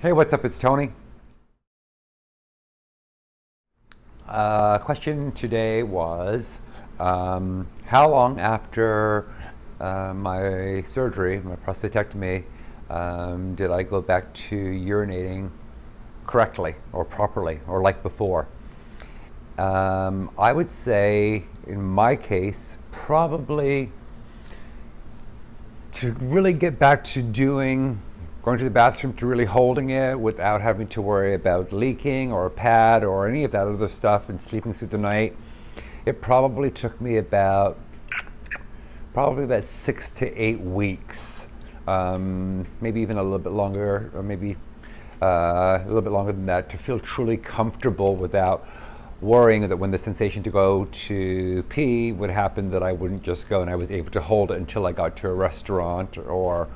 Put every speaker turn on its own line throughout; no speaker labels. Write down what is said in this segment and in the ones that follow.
Hey, what's up? It's Tony. Uh, question today was um, How long after uh, my surgery, my prostatectomy, um, did I go back to urinating correctly or properly or like before? Um, I would say, in my case, probably to really get back to doing going to the bathroom to really holding it without having to worry about leaking or a pad or any of that other stuff and sleeping through the night. It probably took me about probably about six to eight weeks, um, maybe even a little bit longer, or maybe uh, a little bit longer than that, to feel truly comfortable without worrying that when the sensation to go to pee would happen, that I wouldn't just go and I was able to hold it until I got to a restaurant or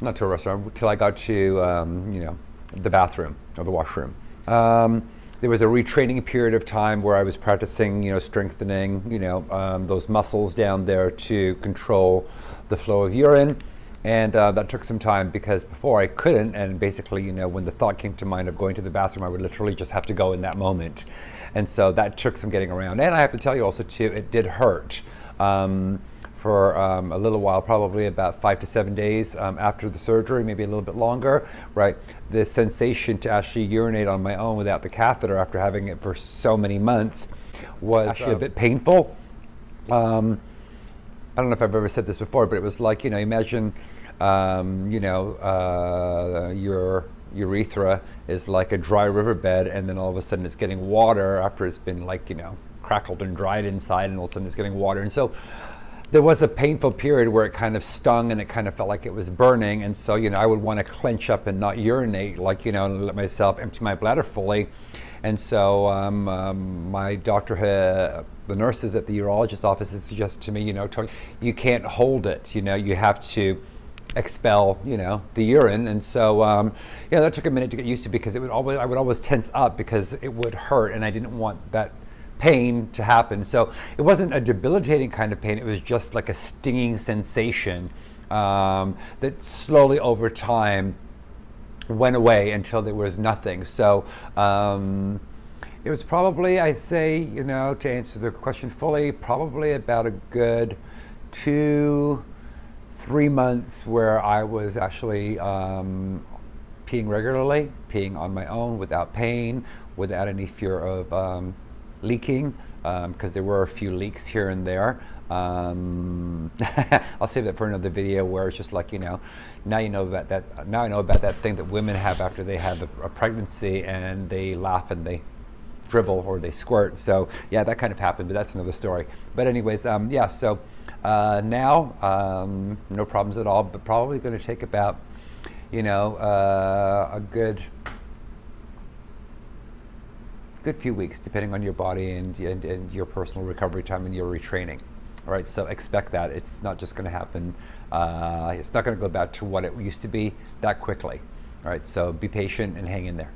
not to a restaurant, until I got to, um, you know, the bathroom or the washroom. Um, there was a retraining period of time where I was practicing, you know, strengthening, you know, um, those muscles down there to control the flow of urine. And uh, that took some time because before I couldn't, and basically, you know, when the thought came to mind of going to the bathroom, I would literally just have to go in that moment. And so that took some getting around. And I have to tell you also, too, it did hurt. Um, for um, a little while, probably about five to seven days um, after the surgery, maybe a little bit longer, right? The sensation to actually urinate on my own without the catheter after having it for so many months was actually a bit painful. Um, I don't know if I've ever said this before, but it was like, you know, imagine, um, you know, uh, your urethra is like a dry riverbed and then all of a sudden it's getting water after it's been like, you know, crackled and dried inside and all of a sudden it's getting water. And so there was a painful period where it kind of stung and it kind of felt like it was burning. And so, you know, I would want to clench up and not urinate, like, you know, and let myself empty my bladder fully. And so um, um, my doctor, the nurses at the urologist office had suggested to me, you know, you can't hold it, you know, you have to expel, you know, the urine. And so, um, yeah, that took a minute to get used to because it would always, I would always tense up because it would hurt and I didn't want that pain to happen. So it wasn't a debilitating kind of pain, it was just like a stinging sensation um, that slowly over time went away until there was nothing. So um, it was probably, I'd say, you know, to answer the question fully, probably about a good two, three months where I was actually um, peeing regularly, peeing on my own without pain, without any fear of um, leaking because um, there were a few leaks here and there. Um, I'll save that for another video where it's just like you know, now you know about that. Now I know about that thing that women have after they have a, a pregnancy and they laugh and they dribble or they squirt. So yeah, that kind of happened, but that's another story. But anyways, um, yeah. So uh, now um, no problems at all, but probably going to take about you know uh, a good good few weeks, depending on your body and, and, and your personal recovery time and your retraining. All right, so expect that. It's not just going to happen. Uh, it's not going to go back to what it used to be that quickly. All right, so be patient and hang in there.